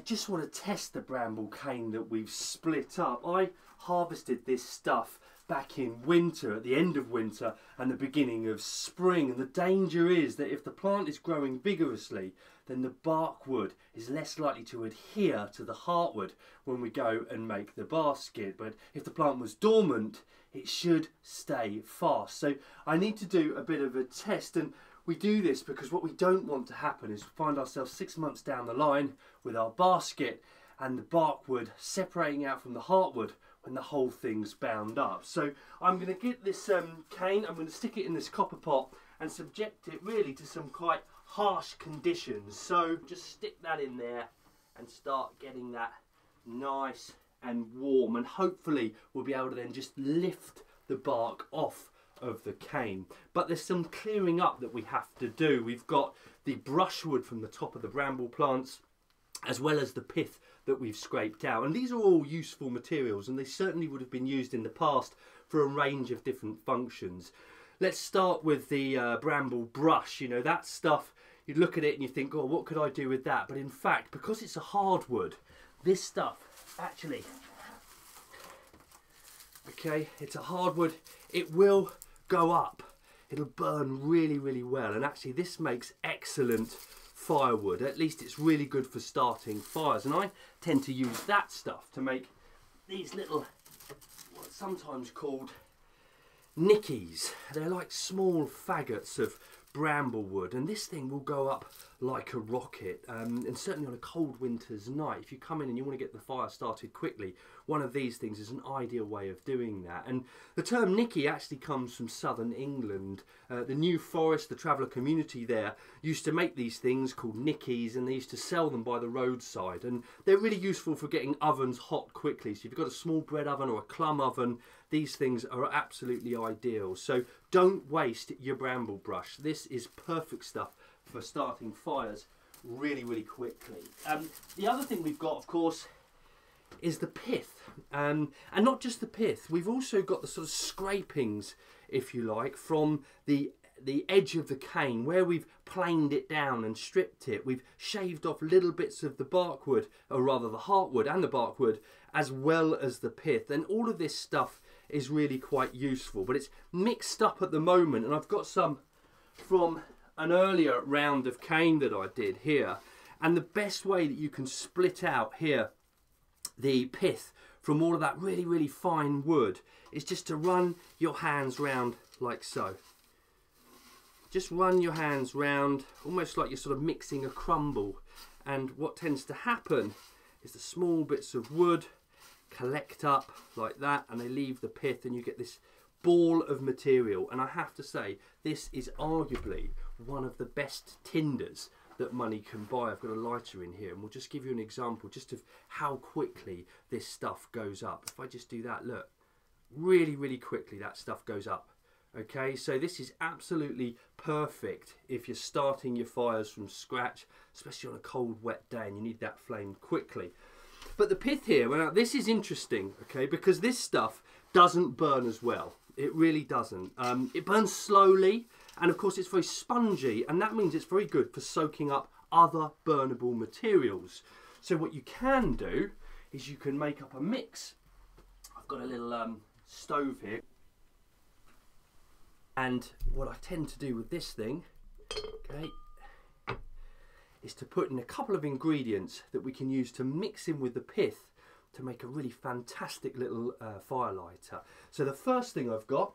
just want to test the bramble cane that we've split up. I harvested this stuff back in winter, at the end of winter and the beginning of spring. And the danger is that if the plant is growing vigorously, then the bark wood is less likely to adhere to the heartwood when we go and make the basket. But if the plant was dormant, it should stay fast. So I need to do a bit of a test and we do this because what we don't want to happen is find ourselves six months down the line with our basket and the barkwood separating out from the heartwood when the whole thing's bound up. So I'm going to get this um, cane, I'm going to stick it in this copper pot and subject it really to some quite harsh conditions. So just stick that in there and start getting that nice and warm and hopefully we'll be able to then just lift the bark off of the cane. But there's some clearing up that we have to do. We've got the brushwood from the top of the bramble plants as well as the pith that we've scraped out. And these are all useful materials and they certainly would have been used in the past for a range of different functions. Let's start with the uh, bramble brush. You know, that stuff, you look at it and you think, oh, what could I do with that? But in fact, because it's a hardwood, this stuff actually, okay, it's a hardwood, it will go up. It'll burn really, really well. And actually this makes excellent firewood. At least it's really good for starting fires. And I tend to use that stuff to make these little, what's sometimes called nickies. They're like small faggots of bramble wood. and this thing will go up like a rocket um, and certainly on a cold winter's night if you come in and you want to get the fire started quickly one of these things is an ideal way of doing that. And the term nicky actually comes from southern England. Uh, the New Forest the traveller community there used to make these things called nickies and they used to sell them by the roadside. And they're really useful for getting ovens hot quickly. So if you've got a small bread oven or a cloam oven these things are absolutely ideal. So don't waste your bramble brush. This is perfect stuff for starting fires really, really quickly. Um, the other thing we've got, of course, is the pith. Um, and not just the pith, we've also got the sort of scrapings, if you like, from the the edge of the cane where we've planed it down and stripped it. We've shaved off little bits of the barkwood, or rather the heartwood and the barkwood, as well as the pith. And all of this stuff is really quite useful, but it's mixed up at the moment. And I've got some from an earlier round of cane that I did here. And the best way that you can split out here the pith from all of that really, really fine wood is just to run your hands round like so. Just run your hands round, almost like you're sort of mixing a crumble. And what tends to happen is the small bits of wood collect up like that and they leave the pith and you get this ball of material. And I have to say, this is arguably one of the best tinders that money can buy. I've got a lighter in here and we'll just give you an example just of how quickly this stuff goes up. If I just do that, look, really, really quickly that stuff goes up. Okay, so this is absolutely perfect if you're starting your fires from scratch, especially on a cold, wet day and you need that flame quickly. But the pith here, well, this is interesting, okay, because this stuff doesn't burn as well. It really doesn't. Um, it burns slowly, and of course it's very spongy, and that means it's very good for soaking up other burnable materials. So what you can do is you can make up a mix. I've got a little um, stove here. And what I tend to do with this thing, okay, is to put in a couple of ingredients that we can use to mix in with the pith to make a really fantastic little uh, fire lighter. So the first thing I've got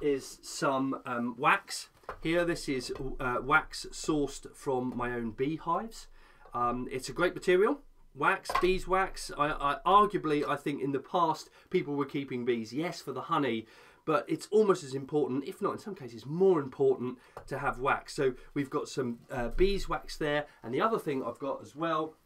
is some um, wax. Here this is uh, wax sourced from my own beehives. Um, it's a great material. Wax, beeswax. I, I, arguably, I think in the past people were keeping bees, yes, for the honey, but it's almost as important, if not in some cases more important, to have wax. So we've got some uh, beeswax there, and the other thing I've got as well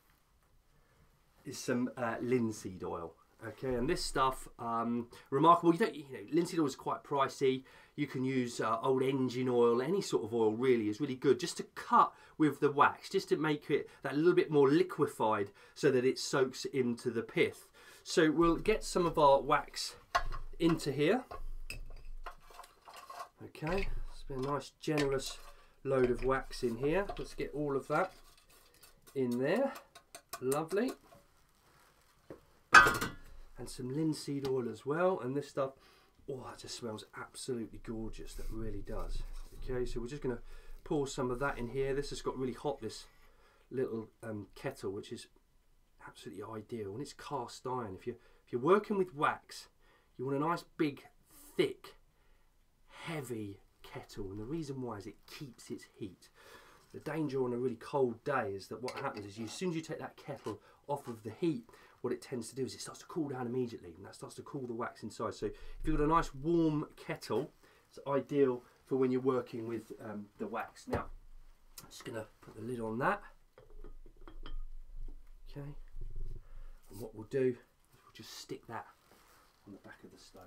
is some uh, linseed oil. Okay, and this stuff, um, remarkable. You don't, you know, linseed oil is quite pricey. You can use uh, old engine oil, any sort of oil really is really good just to cut with the wax, just to make it that little bit more liquefied so that it soaks into the pith. So we'll get some of our wax into here. Okay, it's been a nice generous load of wax in here. Let's get all of that in there. Lovely. And some linseed oil as well. And this stuff, oh, that just smells absolutely gorgeous. That really does. Okay, so we're just going to pour some of that in here. This has got really hot, this little um, kettle, which is absolutely ideal. And it's cast iron. If you're, if you're working with wax, you want a nice big, thick, heavy kettle. And the reason why is it keeps its heat. The danger on a really cold day is that what happens is you, as soon as you take that kettle off of the heat, what it tends to do is it starts to cool down immediately and that starts to cool the wax inside. So if you've got a nice warm kettle, it's ideal for when you're working with um, the wax. Now, I'm just going to put the lid on that. Okay. And what we'll do is we'll just stick that on the back of the stove.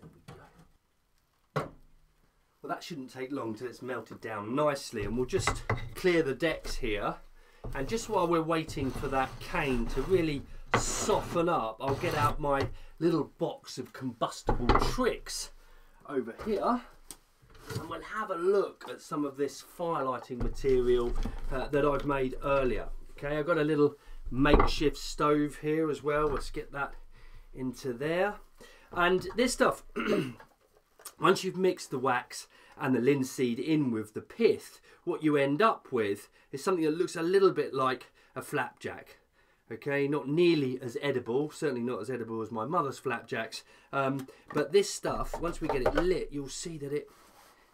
There we go. Well, that shouldn't take long till it's melted down nicely, and we'll just clear the decks here. And just while we're waiting for that cane to really soften up, I'll get out my little box of combustible tricks over here and we'll have a look at some of this firelighting material uh, that I've made earlier. Okay, I've got a little makeshift stove here as well. Let's get that into there. And this stuff, once you've mixed the wax and the linseed in with the pith, what you end up with is something that looks a little bit like a flapjack. Okay, not nearly as edible, certainly not as edible as my mother's flapjacks. Um, but this stuff, once we get it lit, you'll see that it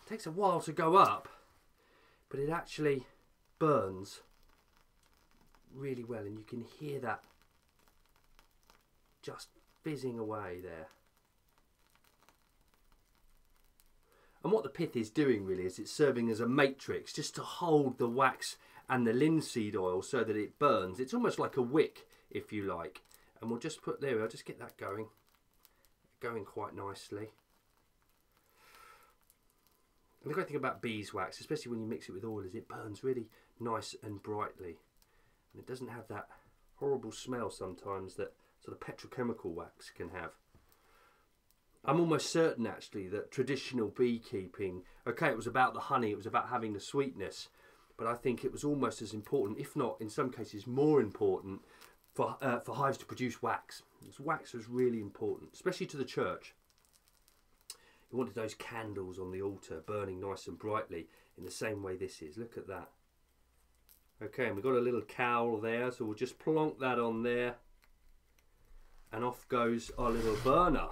takes a while to go up, but it actually burns really well, and you can hear that just fizzing away there. And what the pith is doing really is it's serving as a matrix just to hold the wax and the linseed oil so that it burns. It's almost like a wick, if you like. And we'll just put there, I'll just get that going, going quite nicely. And the great thing about beeswax, especially when you mix it with oil, is it burns really nice and brightly. And it doesn't have that horrible smell sometimes that sort of petrochemical wax can have. I'm almost certain actually that traditional beekeeping, okay, it was about the honey, it was about having the sweetness, but I think it was almost as important, if not in some cases more important, for, uh, for hives to produce wax. Because wax was really important, especially to the church. You wanted those candles on the altar burning nice and brightly in the same way this is. Look at that. Okay, and we've got a little cowl there, so we'll just plonk that on there. And off goes our little burner.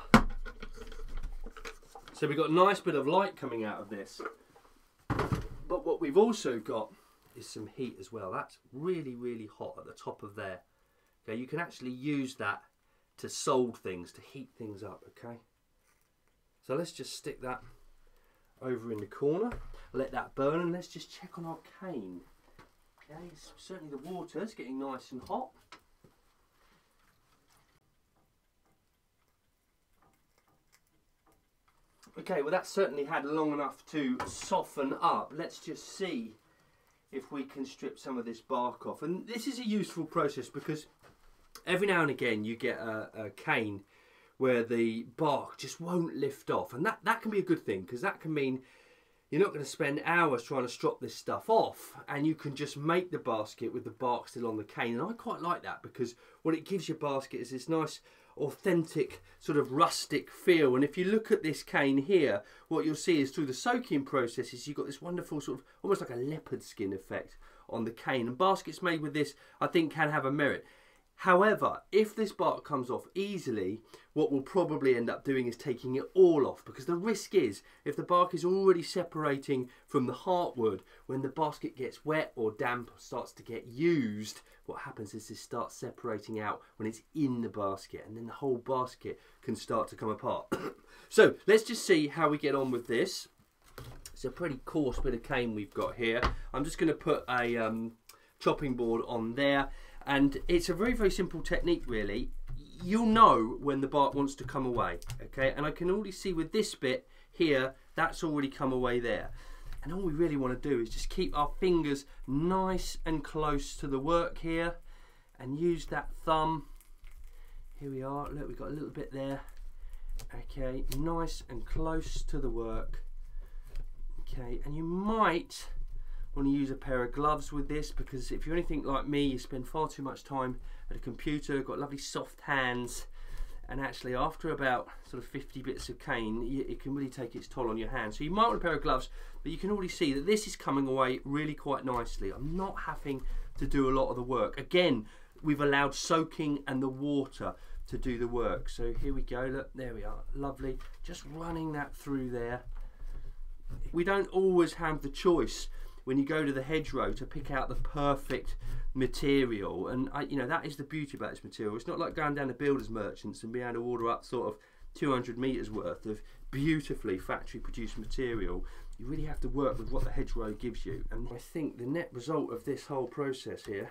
So we've got a nice bit of light coming out of this. But what we've also got is some heat as well. That's really, really hot at the top of there. Okay, you can actually use that to solve things, to heat things up, okay? So let's just stick that over in the corner, let that burn, and let's just check on our cane. Okay, certainly the water's getting nice and hot. Okay, well that certainly had long enough to soften up. Let's just see if we can strip some of this bark off. And this is a useful process because every now and again you get a, a cane where the bark just won't lift off. And that, that can be a good thing because that can mean you're not going to spend hours trying to strop this stuff off and you can just make the basket with the bark still on the cane. And I quite like that because what it gives your basket is this nice authentic sort of rustic feel. And if you look at this cane here what you'll see is through the soaking processes you've got this wonderful sort of almost like a leopard skin effect on the cane. And baskets made with this I think can have a merit However, if this bark comes off easily, what we'll probably end up doing is taking it all off because the risk is if the bark is already separating from the heartwood, when the basket gets wet or damp or starts to get used, what happens is this starts separating out when it's in the basket and then the whole basket can start to come apart. so let's just see how we get on with this. It's a pretty coarse bit of cane we've got here. I'm just going to put a um, chopping board on there and it's a very very simple technique really. You'll know when the bark wants to come away okay? And I can already see with this bit here that's already come away there. And all we really want to do is just keep our fingers nice and close to the work here and use that thumb. Here we are. Look we've got a little bit there. Okay nice and close to the work. Okay and you might want to use a pair of gloves with this because if you're anything like me, you spend far too much time at a computer, got lovely soft hands, and actually after about sort of 50 bits of cane, it can really take its toll on your hands. So you might want a pair of gloves, but you can already see that this is coming away really quite nicely. I'm not having to do a lot of the work. Again, we've allowed soaking and the water to do the work. So here we go, look, there we are, lovely. Just running that through there. We don't always have the choice when you go to the hedgerow to pick out the perfect material. And I, you know that is the beauty about this material. It's not like going down to builders merchants and being able to order up sort of 200 meters worth of beautifully factory produced material. You really have to work with what the hedgerow gives you. And I think the net result of this whole process here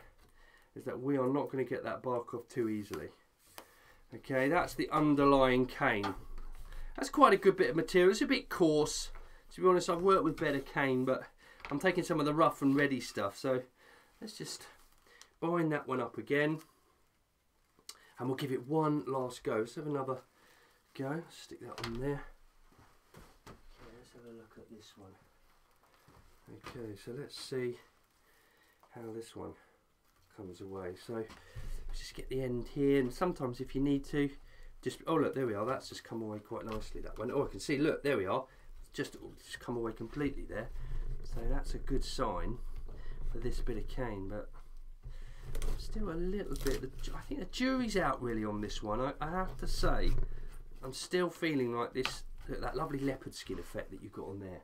is that we are not going to get that bark off too easily. Okay that's the underlying cane. That's quite a good bit of material. It's a bit coarse. To be honest I've worked with better cane but I'm taking some of the rough and ready stuff so let's just bind that one up again. And we'll give it one last go. Let's have another go. Stick that on there. Okay, let's have a look at this one. Okay so let's see how this one comes away. So just get the end here and sometimes if you need to just oh look there we are. That's just come away quite nicely that one. Oh I can see look there we are. Just, just come away completely there so that's a good sign for this bit of cane, but still a little bit, I think the jury's out really on this one. I, I have to say, I'm still feeling like this, that lovely leopard skin effect that you've got on there.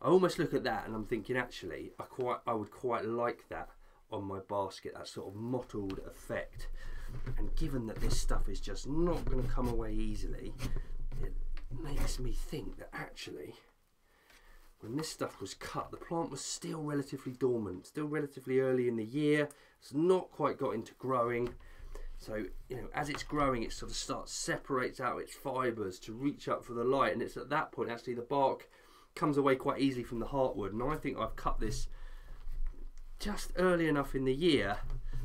I almost look at that and I'm thinking actually I quite I would quite like that on my basket that sort of mottled effect and given that this stuff is just not going to come away easily it makes me think that actually when this stuff was cut, the plant was still relatively dormant, still relatively early in the year. It's not quite got into growing. So, you know, as it's growing, it sort of starts, separates out its fibres to reach up for the light. And it's at that point, actually, the bark comes away quite easily from the heartwood. And I think I've cut this just early enough in the year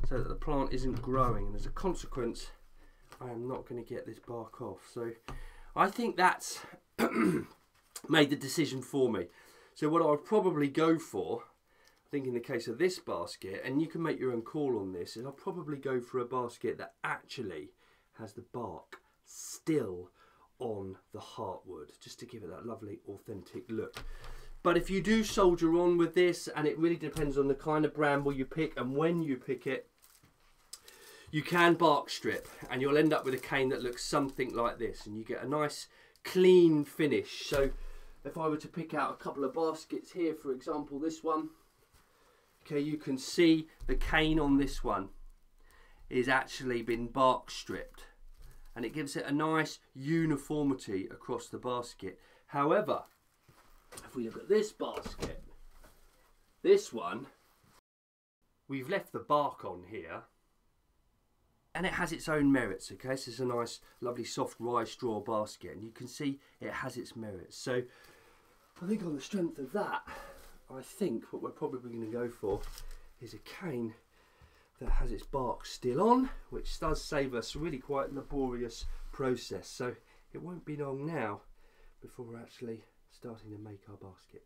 so that the plant isn't growing. And as a consequence, I am not going to get this bark off. So I think that's made the decision for me. So what I would probably go for, I think in the case of this basket, and you can make your own call on this, is I'll probably go for a basket that actually has the bark still on the heartwood, just to give it that lovely authentic look. But if you do soldier on with this, and it really depends on the kind of bramble you pick and when you pick it, you can bark strip and you'll end up with a cane that looks something like this and you get a nice clean finish. So if I were to pick out a couple of baskets here, for example, this one, okay, you can see the cane on this one is actually been bark stripped and it gives it a nice uniformity across the basket. However, if we look at this basket, this one, we've left the bark on here and it has its own merits okay? This is a nice lovely soft rye straw basket and you can see it has its merits. So I think on the strength of that, I think what we're probably going to go for is a cane that has its bark still on, which does save us really quite laborious process. So it won't be long now before we're actually starting to make our basket.